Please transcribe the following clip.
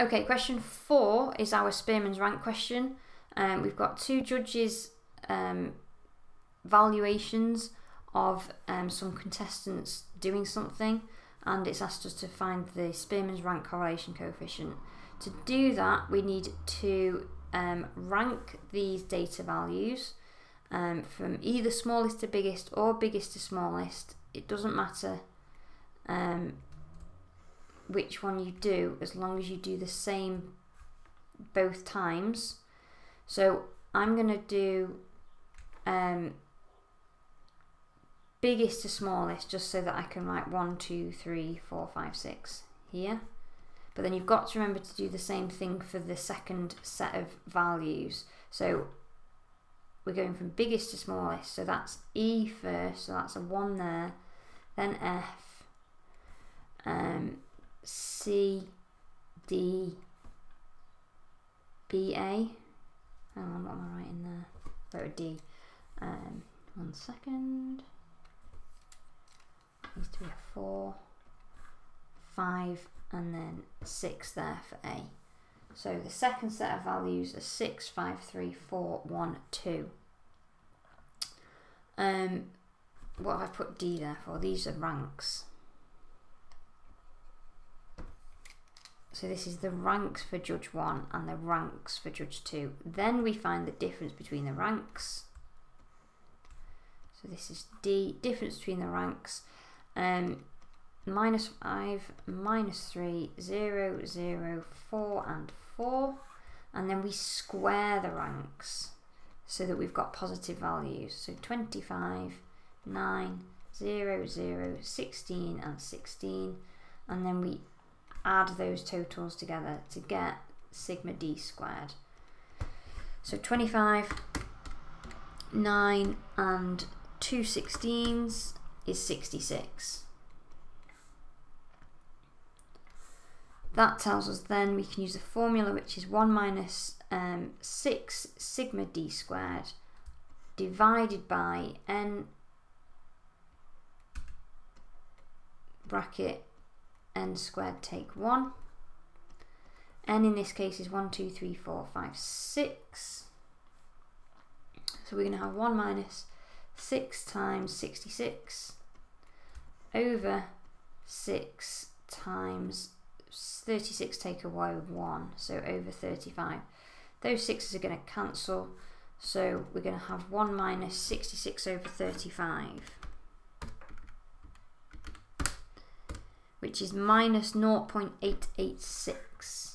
Okay, question four is our Spearman's rank question. Um, we've got two judges' um, valuations of um, some contestants doing something, and it's asked us to find the Spearman's rank correlation coefficient. To do that, we need to um, rank these data values um, from either smallest to biggest or biggest to smallest. It doesn't matter um, which one you do as long as you do the same both times. So I'm going to do um, biggest to smallest just so that I can write 1, 2, 3, 4, 5, 6 here. But then you've got to remember to do the same thing for the second set of values. So we're going from biggest to smallest. So that's E first, so that's a 1 there, then F, um, C, D, B, A. Hang on, what am I writing there? A D. Um, one second. Needs to be a 4, 5, and then 6 there for A. So the second set of values are 6, 5, 3, 4, 1, 2. Um, what have I put D there for? These are ranks. So this is the ranks for judge 1 and the ranks for judge 2. Then we find the difference between the ranks. So this is D, difference between the ranks. Um, minus 5, minus 3, 0, 0, 4 and 4. And then we square the ranks so that we've got positive values. So 25, 9, 0, 0, 16 and 16. And then we add those totals together to get sigma d squared. So 25, 9 and 2 16s is 66. That tells us then we can use the formula which is 1 minus um, 6 sigma d squared divided by n bracket n squared take 1. n in this case is 1, 2, 3, 4, 5, 6. So we're going to have 1 minus 6 times 66 over 6 times 36 take away 1, so over 35. Those 6's are going to cancel, so we're going to have 1 minus 66 over 35. Which is minus 0.886.